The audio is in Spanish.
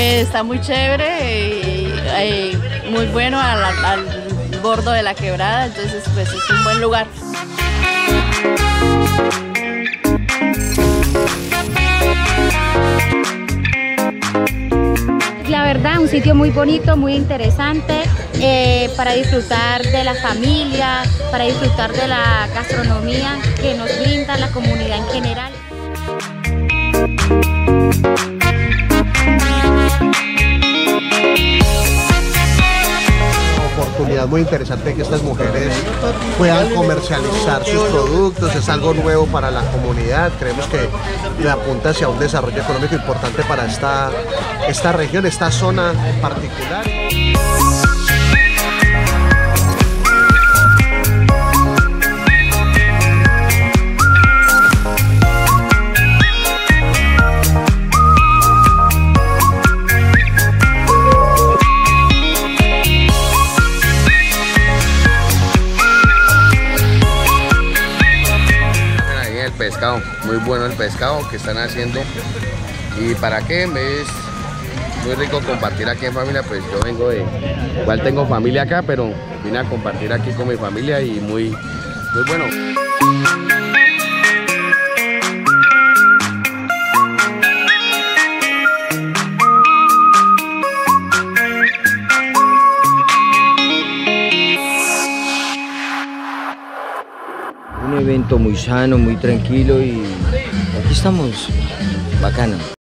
Eh, está muy chévere, y, muy bueno al, al bordo de la quebrada, entonces pues es un buen lugar. La verdad, un sitio muy bonito, muy interesante eh, para disfrutar de la familia, para disfrutar de la gastronomía que nos brinda la comunidad en general. Muy interesante que estas mujeres puedan comercializar sus productos, es algo nuevo para la comunidad, creemos que le apunta hacia un desarrollo económico importante para esta, esta región, esta zona en particular. Pescado, muy bueno el pescado que están haciendo. ¿Y para qué? Es muy rico compartir aquí en familia, pues yo vengo de, igual tengo familia acá, pero vine a compartir aquí con mi familia y muy, muy bueno. Un evento muy sano, muy tranquilo y aquí estamos, bacano.